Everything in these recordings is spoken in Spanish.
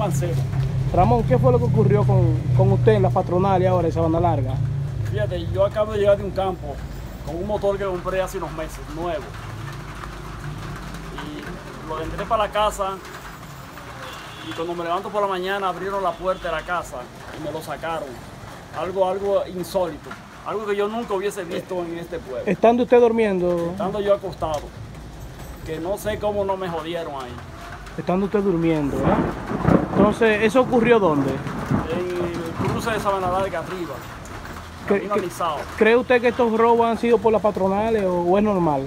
Mancebo. Ramón, ¿qué fue lo que ocurrió con, con usted en la patronal y ahora en Sabana Larga? Fíjate, yo acabo de llegar de un campo con un motor que compré hace unos meses, nuevo. Y lo entré para la casa y cuando me levanto por la mañana abrieron la puerta de la casa y me lo sacaron. Algo, algo insólito, algo que yo nunca hubiese visto en este pueblo. Estando usted durmiendo, Estando yo acostado, que no sé cómo no me jodieron ahí. estando usted durmiendo, ¿verdad? Entonces, ¿eso ocurrió dónde? En el cruce de Sabana Larga arriba, ¿Qué- camino qué- Nizao. ¿Cree usted que estos robos han sido por las patronales o, o es normal?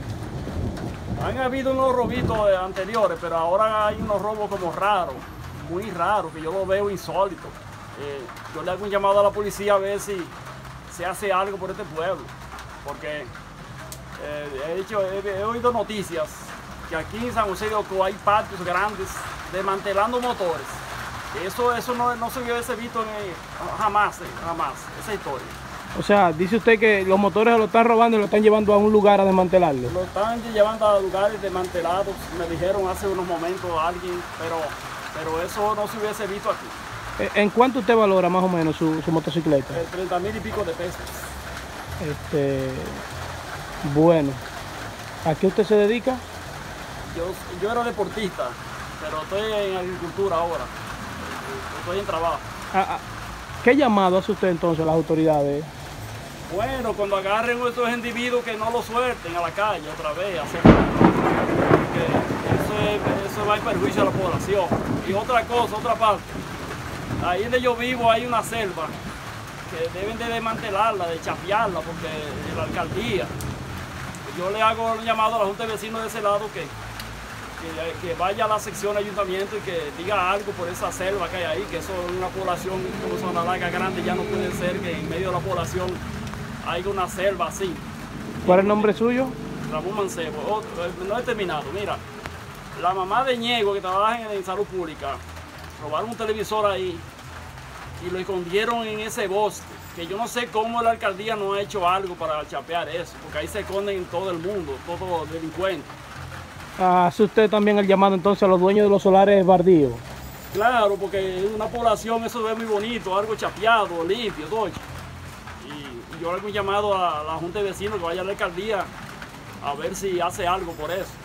Han habido unos robitos de- anteriores, pero ahora hay unos robos como raros, muy raros, que yo lo veo insólito. Eh, yo le hago un llamado a la policía a ver si se hace algo por este pueblo, porque eh, he, dicho, he, he oído noticias que aquí en San José de Ocoa hay patios grandes desmantelando motores. Eso, eso no, no se hubiese visto en, jamás, eh, jamás, esa historia. O sea, dice usted que los motores lo están robando y lo están llevando a un lugar a desmantelarlo. Lo están llevando a lugares desmantelados, me dijeron hace unos momentos alguien, pero, pero eso no se hubiese visto aquí. Eh, ¿En cuánto usted valora más o menos su, su motocicleta? Eh, 30 mil y pico de pesos. Este, bueno, ¿a qué usted se dedica? Yo, yo era deportista, pero estoy en agricultura ahora. Estoy en trabajo. ¿A- a- ¿Qué llamado hace usted entonces a las autoridades? Bueno, cuando agarren a estos individuos que no lo suelten a la calle otra vez, a hacer eso, es- eso va en perjuicio a la población. Y otra cosa, otra parte, ahí donde yo vivo hay una selva que deben de desmantelarla, de chapearla, porque la alcaldía, yo le hago un llamado a la Junta de Vecinos de ese lado que, que, que vaya a la sección de ayuntamiento y que diga algo por esa selva que hay ahí, que eso es una población como Zona Larga grande, ya no puede ser que en medio de la población haya una selva así. ¿Cuál es el nombre suyo? Ramón Mancebo. No he terminado. Mira, la mamá de Ñego que trabaja en, en salud pública, robaron un televisor ahí y lo escondieron en ese bosque. Que yo no sé cómo la alcaldía no ha hecho algo para chapear eso, porque ahí se esconden todo el mundo, todos los delincuentes. Hace usted también el llamado entonces a los dueños de los solares bardíos. Claro, porque es una población, eso es muy bonito, algo chapeado, limpio, todo. Y, y yo hago un llamado a la Junta de Vecinos que vaya a la alcaldía a ver si hace algo por eso.